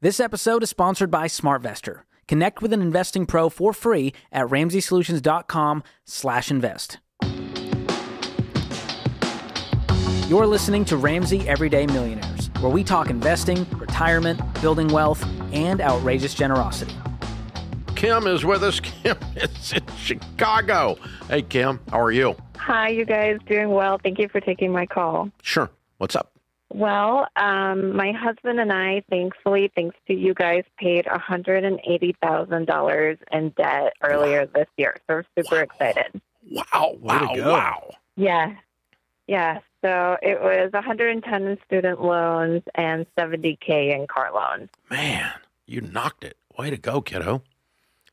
This episode is sponsored by SmartVestor. Connect with an investing pro for free at ramseysolutions.com/invest. You're listening to Ramsey Everyday Millionaires, where we talk investing, retirement, building wealth, and outrageous generosity. Kim is with us. Kim is in Chicago. Hey, Kim, how are you? Hi, you guys. Doing well. Thank you for taking my call. Sure. What's up? Well, um, my husband and I, thankfully, thanks to you guys, paid $180,000 in debt earlier this year. So we're super Wow. excited. Wow, wow, go. wow. Yeah. Yeah. So it was 110 in student loans and 70K in car loans. Man, you knocked it. Way to go, kiddo.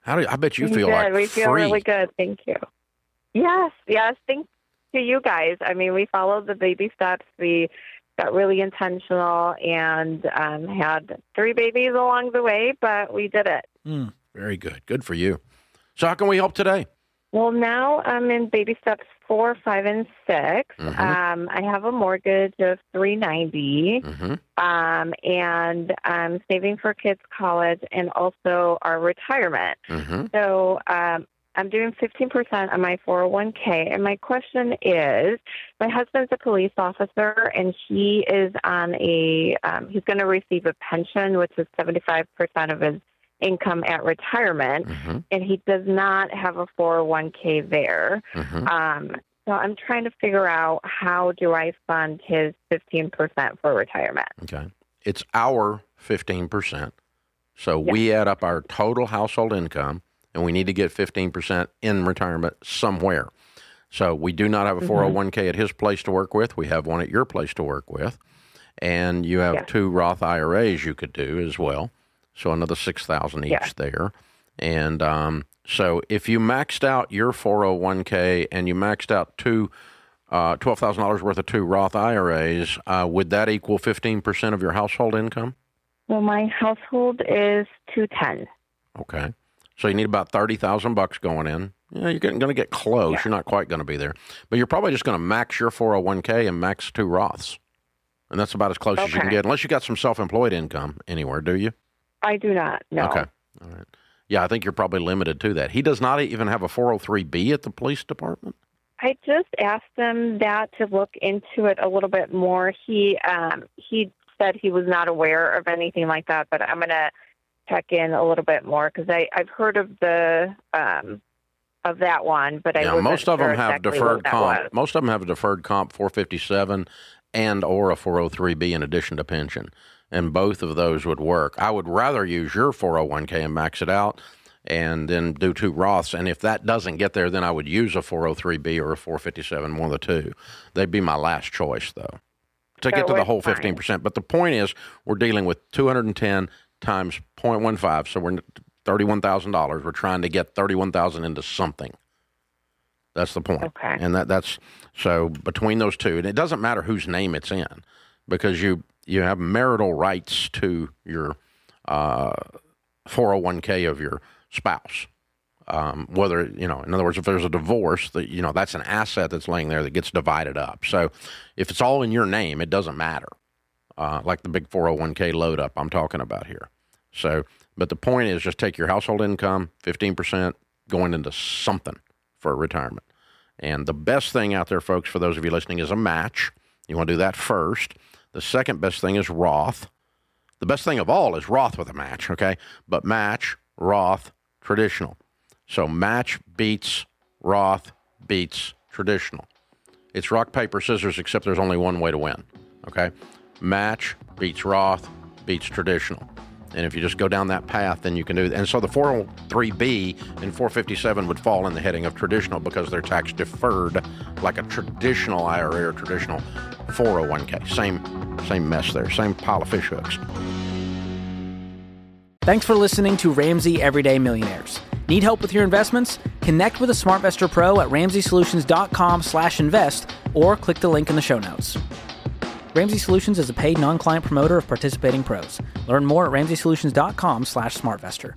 How do you, I bet you feel did. like we feel really good. Thank you. Yes, yes. Thanks to you guys. I mean, we followed the baby steps. We got really intentional and um, had three babies along the way, but we did it. Hmm. Very good. Good for you. So, how can we help today? Well, now I'm in baby steps four, five, and 6 Mhm. Um, I have a mortgage of three ninety, Mm-hmm. um, and I'm saving for kids' college and also our retirement. Mm-hmm. So um, I'm doing 15% on my 401k. And my question is my husband's a police officer, and he is on a, um, he's going to receive a pension, which is 75% of his income at retirement, Mm-hmm. and he does not have a 401k there. Mm-hmm. Um, so I'm trying to figure out how do I fund his 15% for retirement. Okay. It's our 15%. So we add up our total household income and we need to get 15% in retirement somewhere. So we do not have a 401k at his place to work with. We have one at your place to work with. And you have Yeah. two Roth IRAs you could do as well. So another 6000 each Yeah. there. And um, so if you maxed out your 401k and you maxed out two uh, $12,000 worth of two Roth IRAs, uh, would that equal 15% of your household income? Well, my household is 210. Okay. So you need about 30,000 bucks going in. Yeah, you're going to get close. Yeah. You're not quite going to be there. But you're probably just going to max your 401k and max two Roths. And that's about as close as you can get, unless you got some self employed income anywhere, do you? I do not know. Okay. All right. Yeah, I think you're probably limited to that. He does not even have a 403B at the police department. I just asked him that to look into it a little bit more. He um, he said he was not aware of anything like that, but I'm gonna check in a little bit more because I I've heard of the um, of that one, but I yeah, most of sure them have exactly deferred comp. was. Most of them have a deferred comp 457 and or a 403b in addition to pension, and both of those would work. I would rather use your 401k and max it out, and then do two Roths. And if that doesn't get there, then I would use a 403b or a 457, one of the two. They'd be my last choice, though, to get to the whole fine. 15%. But the point is, we're dealing with 210 times 0.15, so we're $31,000. We're trying to get 31,000 into something. That's the point. Okay. And that that's so between those two, and it doesn't matter whose name it's in, because you you have marital rights to your uh, 401k of your spouse. Um, whether you know, in other words, if there's a divorce, that you know that's an asset that's laying there that gets divided up. So if it's all in your name, it doesn't matter. Uh, like the big 401k load up I'm talking about here. So, but the point is just take your household income, 15% going into something for retirement. And the best thing out there, folks, for those of you listening, is a match. You want to do that first. The second best thing is Roth. The best thing of all is Roth with a match, okay? But match, Roth, traditional. So match beats Roth beats traditional. It's rock, paper, scissors, except there's only one way to win, okay? Match beats Roth beats traditional. And if you just go down that path, then you can do that. And so the 403B and 457 would fall in the heading of traditional because they're tax deferred like a traditional IRA or traditional 401k. Same, same mess there, same pile of fish hooks. Thanks for listening to Ramsey Everyday Millionaires. Need help with your investments? Connect with a SmartVestor Pro at ramseysolutions.com/invest or click the link in the show notes. Ramsey Solutions is a paid non-client promoter of participating pros. Learn more at ramseysolutions.com/smartvestor.